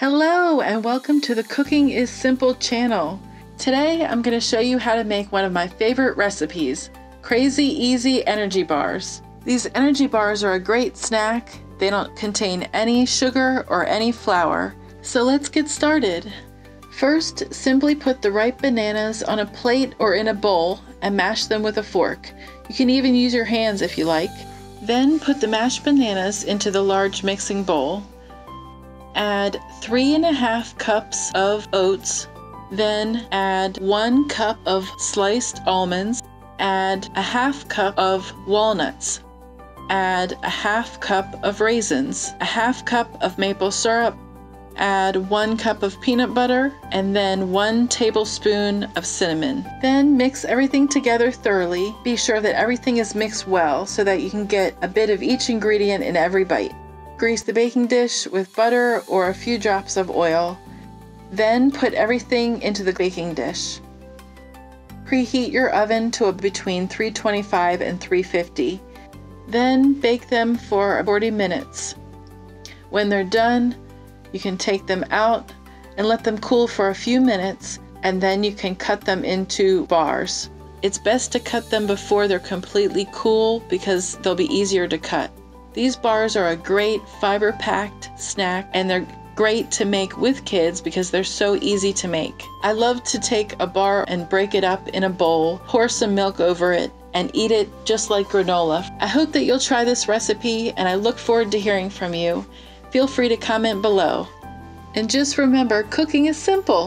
Hello and welcome to the Cooking is Simple channel. Today I'm going to show you how to make one of my favorite recipes, Crazy Easy Energy Bars. These energy bars are a great snack. They don't contain any sugar or any flour. So let's get started. First, simply put the ripe bananas on a plate or in a bowl and mash them with a fork. You can even use your hands if you like. Then put the mashed bananas into the large mixing bowl. Add three and a half cups of oats. Then add one cup of sliced almonds. Add a half cup of walnuts. Add a half cup of raisins, a half cup of maple syrup, add one cup of peanut butter, and then one tablespoon of cinnamon. Then mix everything together thoroughly. Be sure that everything is mixed well so that you can get a bit of each ingredient in every bite. Grease the baking dish with butter or a few drops of oil. Then put everything into the baking dish. Preheat your oven to between 325 and 350. Then bake them for 40 minutes. When they're done, you can take them out and let them cool for a few minutes and then you can cut them into bars. It's best to cut them before they're completely cool because they'll be easier to cut. These bars are a great fiber packed snack and they're great to make with kids because they're so easy to make. I love to take a bar and break it up in a bowl, pour some milk over it, and eat it just like granola. I hope that you'll try this recipe and I look forward to hearing from you. Feel free to comment below. And just remember, cooking is simple.